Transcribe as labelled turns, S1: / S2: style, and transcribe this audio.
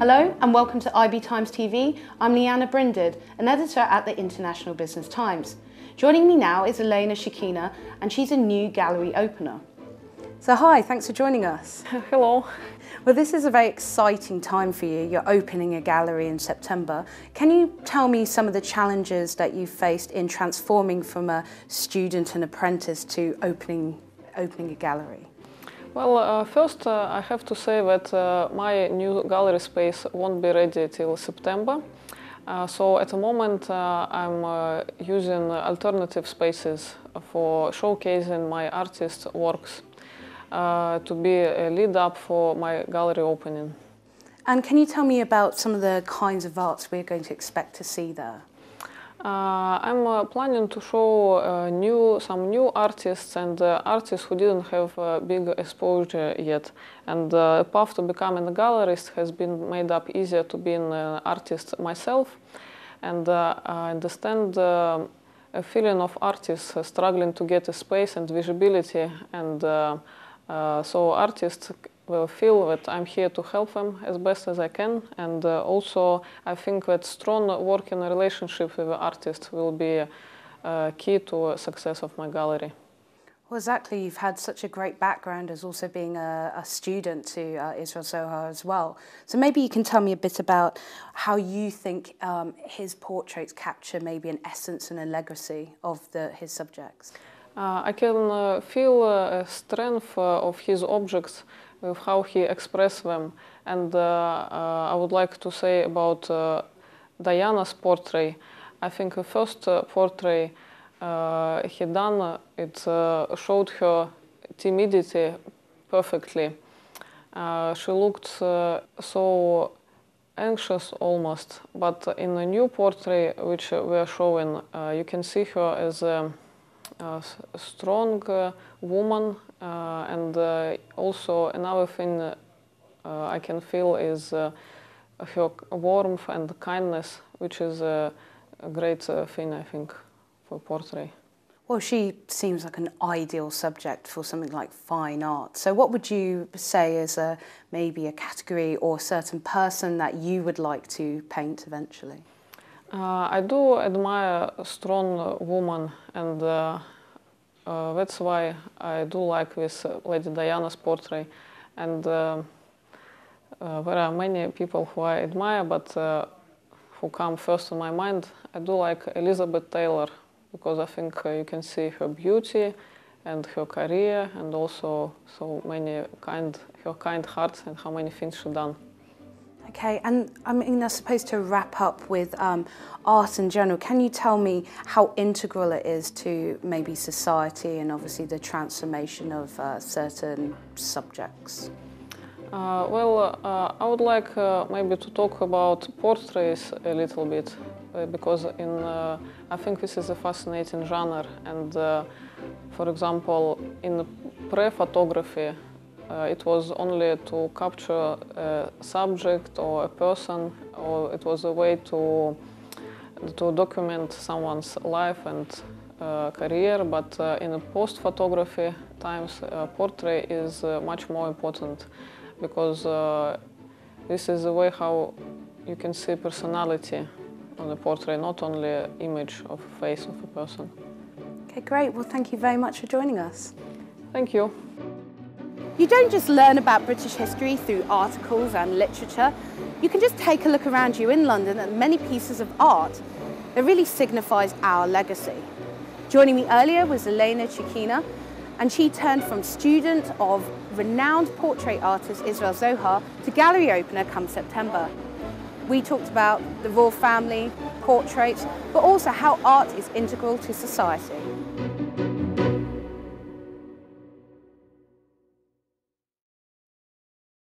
S1: Hello and welcome to IB Times TV. I'm Lianna Brinded, an editor at the International Business Times. Joining me now is Elena Shchukina and she's a new gallery opener. So hi, thanks for joining us.
S2: Hello.
S1: Well, this is a very exciting time for you. You're opening a gallery in September. Can you tell me some of the challenges that you faced in transforming from a student and apprentice to opening, opening a gallery?
S2: Well, uh, first uh, I have to say that uh, my new gallery space won't be ready till September. Uh, so at the moment uh, I'm uh, using alternative spaces for showcasing my artist works to be a lead up for my gallery opening.
S1: And can you tell me about some of the kinds of arts we're going to expect to see there?
S2: Uh, I'm uh, planning to show uh, new some new artists and artists who didn't have big exposure yet. And the path to becoming a gallerist has been made up easier to be an artist myself. And I understand a feeling of artists struggling to get a space and visibility. And so artists will feel that I'm here to help them as best as I can. And uh, also, I think that strong working relationship with the will be uh, key to success of my gallery.
S1: Well, exactly. You've had such a great background as also being a, a student to uh, Israel Zohar as well. So maybe you can tell me a bit about how you think um, his portraits capture maybe an essence and a legacy of the, his subjects.
S2: Uh, I can uh, feel uh, a strength uh, of his objects with how he expressed them. And uh, uh, I would like to say about uh, Diana's portrait. I think the first portrait he done, it showed her timidity perfectly. she looked so anxious almost, but in the new portrait which we are showing, uh, you can see her as a strong uh, woman uh, and uh, also another thing uh, I can feel is her warmth and kindness, which is a, great thing, I think, for portrait.
S1: Well, she seems like an ideal subject for something like fine art. So what would you say is a, maybe a category or a certain person that you would like to paint eventually?
S2: Uh, I do admire strong woman and uh, uh, that's why I do like this uh, Lady Diana's portrait. And uh, there are many people who I admire, but who come first to my mind. I do like Elizabeth Taylor because I think you can see her beauty and her career and also so many kind, her kind heart and how many things she done.
S1: Okay, and I mean, I suppose to wrap up with um, art in general, can you tell me how integral it is to maybe society and obviously the transformation of uh, certain subjects?
S2: Uh, well, uh, I would like uh, maybe to talk about portraits a little bit uh, because in uh, I think this is a fascinating genre and for example in pre-photography uh, it was only to capture a subject or a person, or it was a way to to document someone's life and uh, career. But uh, in post photography times, uh, portrait is uh, much more important because uh, this is the way how you can see personality on a portrait, not only image of face of a person.
S1: Okay, great. Well, thank you very much for joining us.
S2: Thank you.
S1: You don't just learn about British history through articles and literature. You can just take a look around you in London at many pieces of art that really signifies our legacy. Joining me earlier was Elena Shchukina, and she turned from student of renowned portrait artist Israel Zohar to gallery opener come September. We talked about the royal family, portraits, but also how art is integral to society.